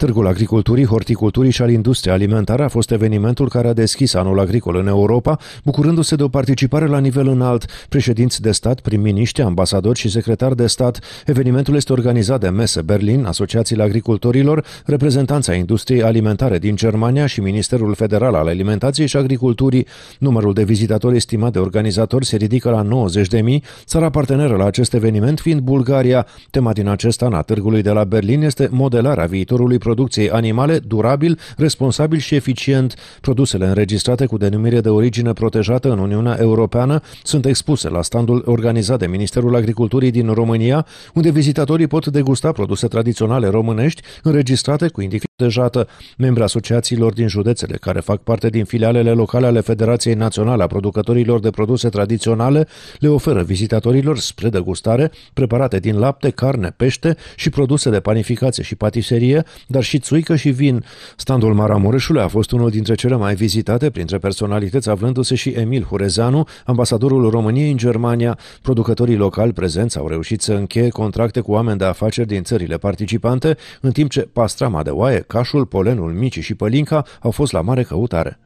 Târgul Agriculturii, Horticulturii și al Industriei Alimentare a fost evenimentul care a deschis anul agricol în Europa, bucurându-se de o participare la nivel înalt. Președinți de stat, prim-miniștri, ambasadori și secretari de stat. Evenimentul este organizat de Mese Berlin, Asociațiile Agricultorilor, reprezentanța industriei alimentare din Germania și Ministerul Federal al Alimentației și Agriculturii. Numărul de vizitatori estimat de organizatori se ridică la 90.000, țara parteneră la acest eveniment fiind Bulgaria. Tema din acest an a târgului de la Berlin este modelarea viitorului producției animale durabil, responsabil și eficient. Produsele înregistrate cu denumire de origine protejată în Uniunea Europeană sunt expuse la standul organizat de Ministerul Agriculturii din România, unde vizitatorii pot degusta produse tradiționale românești înregistrate cu indicație protejată. Membrii asociațiilor din județele care fac parte din filialele locale ale Federației Naționale a Producătorilor de Produse Tradiționale le oferă vizitatorilor spre degustare preparate din lapte, carne, pește și produse de panificație și patiserie, dar dar și țuică și vin. Standul Maramureșului a fost unul dintre cele mai vizitate printre personalități, avându-se și Emil Hurezeanu, ambasadorul României în Germania. Producătorii locali prezenți au reușit să încheie contracte cu oameni de afaceri din țările participante, în timp ce pastrama de oaie, cașul, polenul, micii și pălinca au fost la mare căutare.